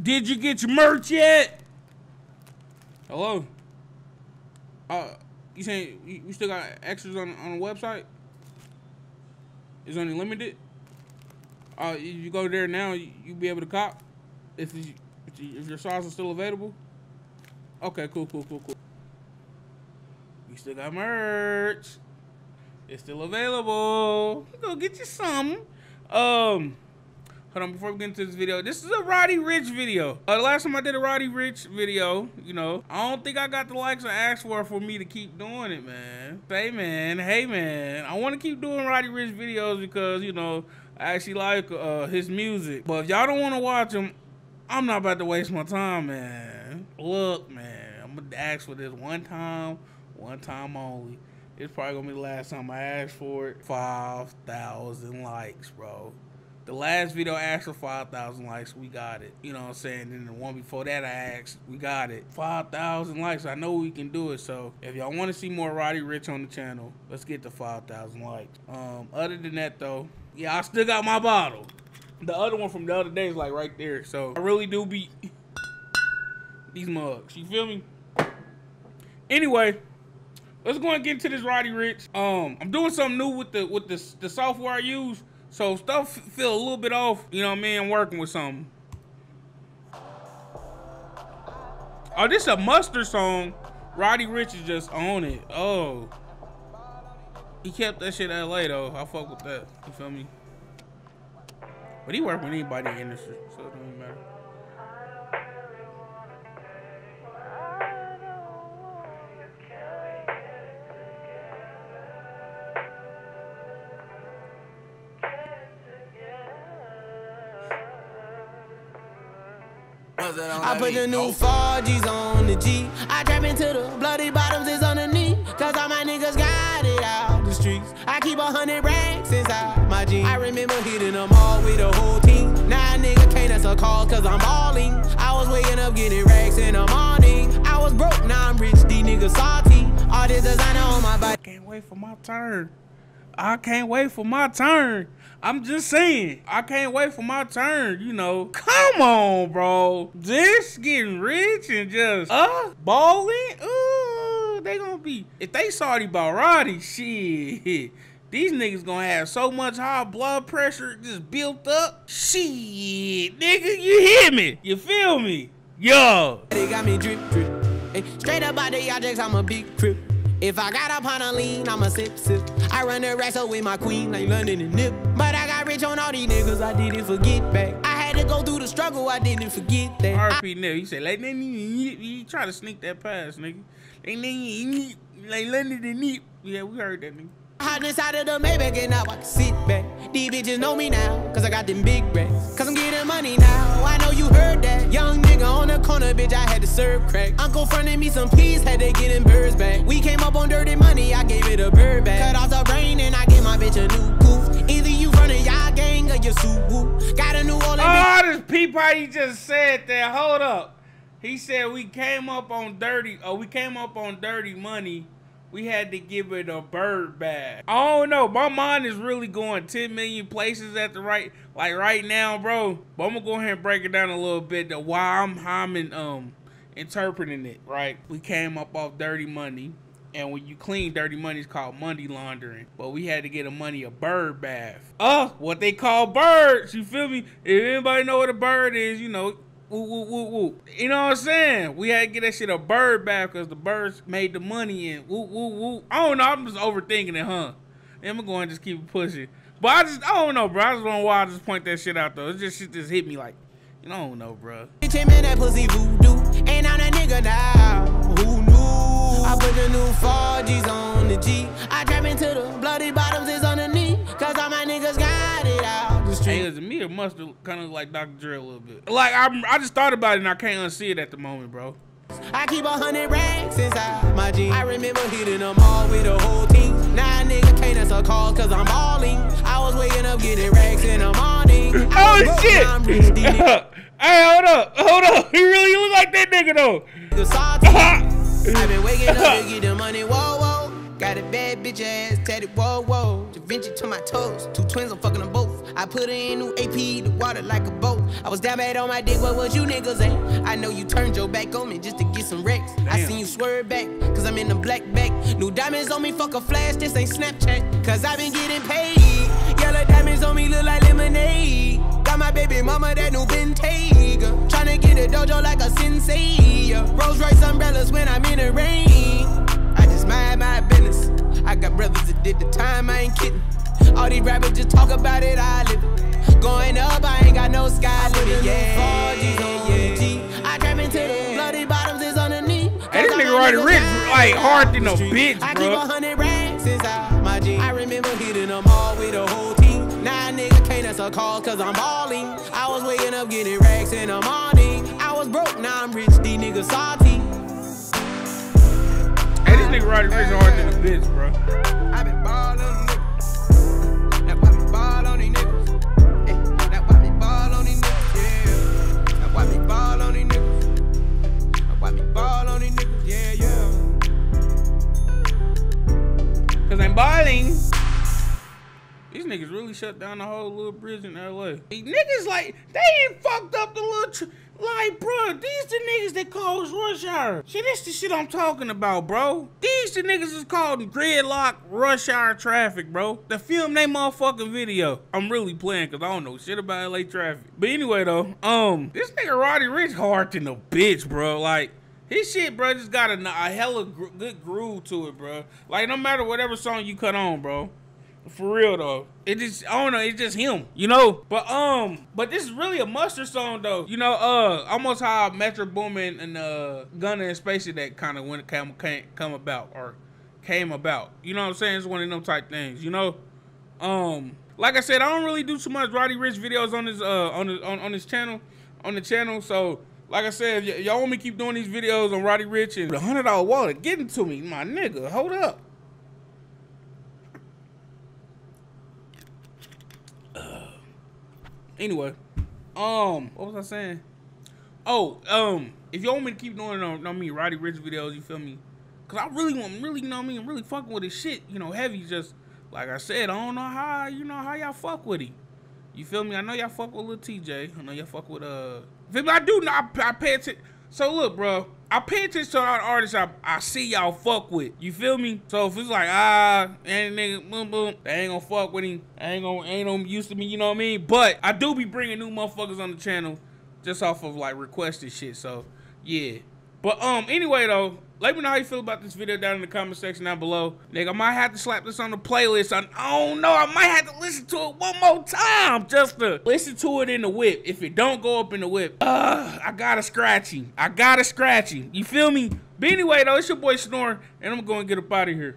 Did you get your merch yet? Hello? Uh, you saying you still got extras on, on the website? It's only limited? Uh, you, go there now, you, you be able to cop? If, you, if your size is still available? Okay, cool, cool, cool, cool. We still got merch. It's still available. Go get you some. Um, hold on, before we get into this video, this is a Roddy Ricch video. Uh, the last time I did a Roddy Ricch video, you know, I don't think I got the likes I asked for for me to keep doing it, man. Hey, man, hey, man. I want to keep doing Roddy Ricch videos because, you know, I actually like uh, his music. But if y'all don't want to watch him, I'm not about to waste my time, man. Look, man, I'm going to ask for this one time, one time only. It's probably gonna be the last time I asked for it. 5,000 likes, bro. The last video I asked for 5,000 likes, we got it. You know what I'm saying? Then the one before that I asked, we got it. 5,000 likes, I know we can do it. So if y'all want to see more Roddy Ricch on the channel, let's get to 5,000 likes. Um, other than that though, yeah, I still got my bottle. The other one from the other day is like right there. So I really do be these mugs. You feel me? Anyway, let's go and get into this Roddy Ricch. Um, I'm doing something new with the with the the software I use, so stuff feel a little bit off. You know what I mean? Working with something. Oh, this a mustard song. Roddy Ricch is just on it. Oh. He kept that shit LA though. I fuck with that. You feel me? But he work with anybody in the industry, so it don't matter. I put the new 4Gs on the G. I trap into the bloody bottoms is underneath. Cause all my niggas got it out the streets. I keep a hundred racks inside my jeans. I remember hitting them all with the whole team. Now nigga can't answer calls cause I'm balling. I was waking up getting racks in the morning. I was broke, now I'm rich, these niggas salty. All this designer on my body. Can't wait for my turn. I can't wait for my turn. I'm just saying, I can't wait for my turn, you know. Come on, bro. This getting rich and just uh balling. Ooh, they gonna be if they about Roddy, shit. These niggas gonna have so much high blood pressure just built up. Shit, nigga, you hear me? You feel me? Yo. They got me drip, drip. Hey, straight up out the objects, I'm a big trip. If I got up on a lean, I'm a sip, sip. I run the up with my queen, like Lauren and Nip. But I got rich on all these niggas, I didn't forget back. I had to go through the struggle, I didn't forget that. RP Nip, he said, like, you try to sneak that past, nigga. Like, Lauren and Nip. Yeah, we heard that, nigga. Hot inside of the Maybach and now I can sit back. These bitches know me now, cause I got them big racks. Cause I'm getting money now, I know you heard that. Young bitch, I had to serve crack. Uncle fronted me some peas, had to get them birds back. We came up on dirty money, I gave it a bird back. Cut off the brain and I gave my bitch a new goof. Either you running y'all gang or you Suwoo. Got a new Orleans. Oh, this Peabody just said that. Hold up. He said we came up on dirty, oh, we came up on dirty money we had to give it a bird bag. I don't know. My mind is really going 10 million places at the right, like right now, bro. But I'm gonna go ahead and break it down a little bit. The why I'm, I'm um interpreting it. Right. We came up off dirty money. And when you clean dirty money, it's called money laundering. But we had to get a money a bird bath. Oh, what they call birds. You feel me? If anybody know what a bird is, you know, Woo, woo, woo, woo. You know what I'm saying? We had to get that shit a bird back because the birds made the money in. Woo, woo, woo. I don't know. I'm just overthinking it, huh? I'm going to just keep pushing. But I just, I don't know, bro. I just don't know why I just point that shit out, though. It just shit just hit me like, you don't know, bro. Listen, must kind of like Dr. Dre a little bit. Like, I, I just thought about it and I can't unsee it at the moment, bro. I keep a hundred racks inside my jeans. I remember hitting them all with the whole team. Now nigga can't answer calls cause I'm balling. I was waking up getting racks in the morning. Oh shit! hey, hold up, hold up. He really look like that nigga though. I've been waking up to get the money, whoa. Got a bad bitch ass tatted, whoa, whoa. Da Vinci to my toes, two twins, I'm fucking them both. I put her in new AP, the water like a boat. I was down bad on my dick, what was you niggas at? I know you turned your back on me just to get some wrecks. I seen you swerve back, cause I'm in the black back. New diamonds on me, fuck a flash, this ain't Snapchat. Cause I been getting paid. Yellow diamonds on me look like lemonade. Got my baby mama that new Bentayga. Tryna get a dojo like a sensei. Rolls Royce I'm the time, I ain't kidding. All these rappers just talk about it, I live it. Going up, I ain't got no sky limit. Yeah, yeah. I trap into the bloody bottoms is underneath. Hey, this nigga Roddy Ricch, like, hard than a bitch, bro. I keep a hundred racks inside my jeans. I remember hitting them all with a whole team. Now a nigga can't answer calls cause I'm balling. I was waking up getting racks in the morning. I was broke, now I'm rich, these niggas salty. Hey, nigga Roddy Ricch hard than a bitch, bro. I been ball on these niggas. That why me ball on these niggas. Eh, that why me ball on these niggas. Yeah. That why me ball on these niggas. That why me ball on these niggas. Yeah, yeah. Cause I'm balling. These niggas really shut down the whole little bridge in LA. These niggas like they ain't fucked up the little tr- like, bro. These the niggas that cause rush hour. See, this the shit I'm talking about, bro. These the niggas is called gridlock rush hour traffic, bro. The film they motherfucking video. I'm really playing because I don't know shit about LA traffic. But anyway, though, um, this nigga Roddy Ricch hard than a bitch, bro. Like. His shit, bro, just got a, a hella gr- good groove to it, bro. Like, no matter whatever song you cut on, bro. For real though, it just I don't know, it's just him, you know. But um, but this is really a mustard song though, you know. Uh, almost how Metro Boomin and uh Gunna and Spacey that kind of when it came, came come about or came about, you know what I'm saying? It's one of them type things, you know. Um, like I said, I don't really do too much Roddy Ricch videos on this uh on the, on on this channel, on the channel. So like I said, y'all want me to keep doing these videos on Roddy Ricch and the hundred dollar wallet, get to me, my nigga. Hold up. Anyway, um, what was I saying? Oh, um, if y'all want me to keep doing on, on me Roddy Ricch videos, you feel me? Cause I really want, really, you know I mean, really fucking with his shit, you know, heavy. Just like I said, I don't know how, you know, how y'all fuck with him. You feel me? I know y'all fuck with Lil Tjay. I know y'all fuck with uh. Feel me? I do. I, I pay attention. So look, bro. I pay attention to all the artists I, I see y'all fuck with. You feel me? So if it's like ah, ain't nigga boom boom, they ain't gonna fuck with him. Ain't gonna ain't no used to me. You know what I mean? But I do be bringing new motherfuckers on the channel, just off of like requested shit. So yeah. But um, anyway though, let me know how you feel about this video down in the comment section down below. Nigga, I might have to slap this on the playlist. I, don't know. I might have to listen to it one more time just to listen to it in the whip. If it don't go up in the whip, uh, I gotta scratch him. I gotta scratch him. You feel me? But anyway though, it's your boy Snor, and I'm gonna get up out of here.